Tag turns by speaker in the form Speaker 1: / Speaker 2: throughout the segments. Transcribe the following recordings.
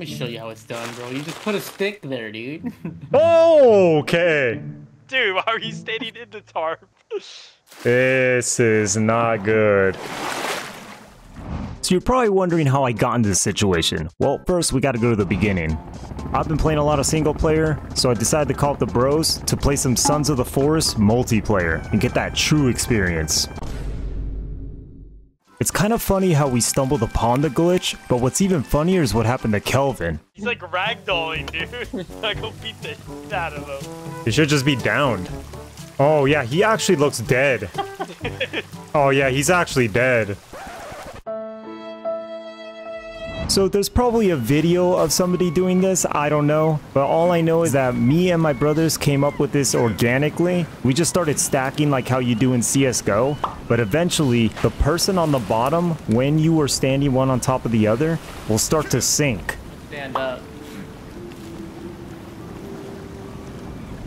Speaker 1: me show you how it's done, bro. You just put a stick there, dude.
Speaker 2: Okay.
Speaker 3: Dude, why are you standing in the tarp?
Speaker 2: This is not good.
Speaker 4: So you're probably wondering how I got into this situation. Well, first we gotta go to the beginning. I've been playing a lot of single player, so I decided to call up the bros to play some Sons of the Forest multiplayer and get that true experience. It's kind of funny how we stumbled upon the glitch, but what's even funnier is what happened to Kelvin.
Speaker 3: He's like ragdolling, dude. I go beat the shit out of him.
Speaker 2: He should just be downed. Oh yeah, he actually looks dead. oh yeah, he's actually dead.
Speaker 4: So there's probably a video of somebody doing this, I don't know. But all I know is that me and my brothers came up with this organically. We just started stacking like how you do in CSGO. But eventually, the person on the bottom, when you are standing one on top of the other, will start to sink.
Speaker 1: Stand up.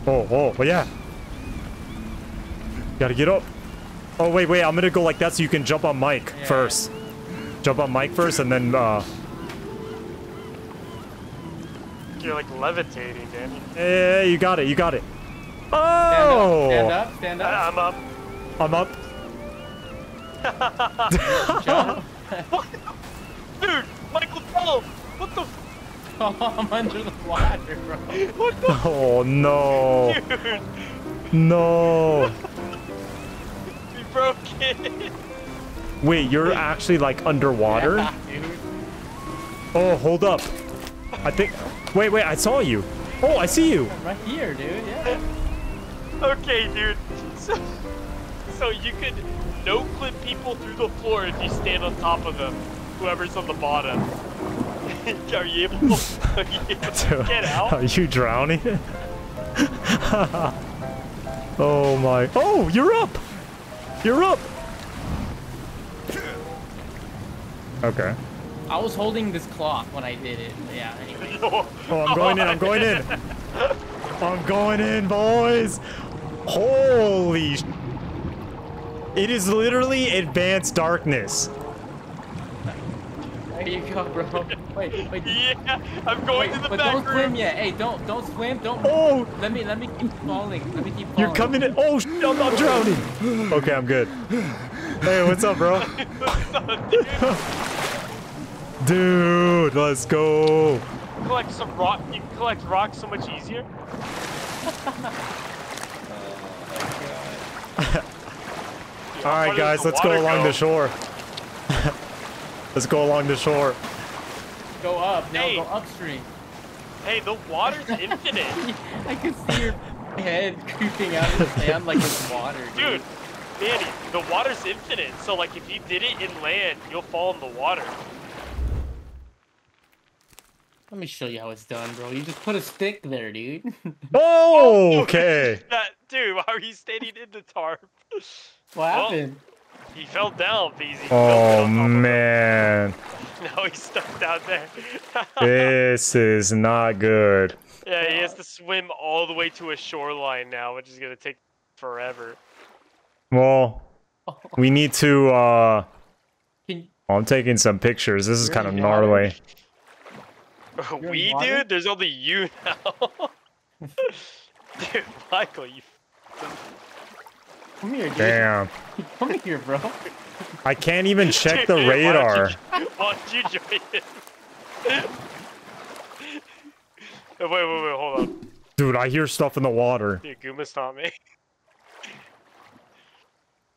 Speaker 2: Oh, oh, oh yeah. Gotta get up. Oh, wait, wait, I'm gonna go like that so you can jump on Mike
Speaker 1: Yeah.
Speaker 2: first. Jump on Mike first and then, uh,
Speaker 3: You're like levitating, Danny.
Speaker 2: yeah, you got it, you got it.
Speaker 1: Stand
Speaker 2: Oh!
Speaker 1: up. Stand up. Stand up.
Speaker 3: I'm up.
Speaker 2: I'm up.
Speaker 1: Jump.
Speaker 3: Dude, Michael Phelps! What the
Speaker 1: Oh, I'm under the water, bro.
Speaker 3: what the
Speaker 2: Oh, no.
Speaker 3: dude?
Speaker 2: No.
Speaker 3: We broke it.
Speaker 2: Wait, you're actually like underwater?
Speaker 1: Yeah, dude.
Speaker 2: Oh, hold up. I think. Wait, wait, I saw you. Oh, I see you.
Speaker 1: Right here, dude. Yeah.
Speaker 3: Okay, dude. So, so you could no clip people through the floor if you stand on top of them. Whoever's on the bottom. are you able? Are you able to get out?
Speaker 2: Are you drowning? oh my. Oh, you're up. You're up. Okay.
Speaker 1: I was holding this cloth when I did it. Yeah. Anyway.
Speaker 3: Oh,
Speaker 2: oh, I'm going in. I'm going in. I'm going in, boys. Holy. sh- It is literally advanced darkness.
Speaker 1: There you go, bro. Wait, wait.
Speaker 3: Yeah, I'm going
Speaker 1: Wait,
Speaker 3: to the
Speaker 1: but
Speaker 3: back
Speaker 1: don't
Speaker 3: room.
Speaker 1: swim yet. Hey, don't don't swim. Don't.
Speaker 2: Oh,
Speaker 1: Let me let me keep falling. Let me keep falling.
Speaker 2: you're coming in. Oh, sh- I'm, I'm drowning. Okay, I'm good. Hey, what's up, bro? Dude, let's go.
Speaker 3: collect some rock. You can collect rocks so much easier.
Speaker 2: All right, guys, let's go along
Speaker 3: go?
Speaker 2: the shore. let's go along the shore.
Speaker 1: Go up. No,
Speaker 3: Hey.
Speaker 1: go upstream.
Speaker 3: Hey, the water's infinite,
Speaker 1: I can see your head creeping out of the sand like it's water,
Speaker 3: dude. Manny, the water's infinite. So like, if you did it in land, you'll fall in the water.
Speaker 1: Let me show you how it's done, bro. You just put a stick there, dude.
Speaker 2: Oh, okay.
Speaker 3: That dude, why are you standing in the tarp?
Speaker 1: What
Speaker 3: Well,
Speaker 1: happened?
Speaker 3: He fell down, BZ.
Speaker 2: Oh
Speaker 3: down
Speaker 2: man,
Speaker 3: it. Now he's stuck down there.
Speaker 2: this is not good.
Speaker 3: yeah, he has to swim all the way to a shoreline now, which is gonna take forever.
Speaker 2: Well, we need to. uh
Speaker 1: Can
Speaker 2: I'm taking some pictures. This is
Speaker 1: You're
Speaker 2: kind of
Speaker 1: gnarly. water?
Speaker 2: gnarly.
Speaker 1: in
Speaker 3: we,
Speaker 1: water?
Speaker 3: dude? There's only you now. dude, Michael, you.
Speaker 1: come here, dude.
Speaker 2: Damn,
Speaker 1: Come here, bro.
Speaker 2: I can't even check the
Speaker 3: Dude, why don't
Speaker 2: radar.
Speaker 3: you- Why don't you join in? Oh, wait, wait, wait, hold on.
Speaker 2: Dude, I hear stuff in the water.
Speaker 3: Dude, Gooma's not me.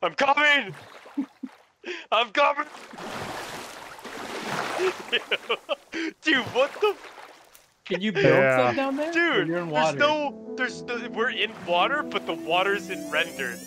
Speaker 3: I'm coming! I'm coming! Dude, what the?
Speaker 1: Can you build
Speaker 2: Yeah.
Speaker 1: stuff down there?
Speaker 3: Dude,
Speaker 1: you're in
Speaker 3: there's no. There's no. We're in water, but the water's in rendered.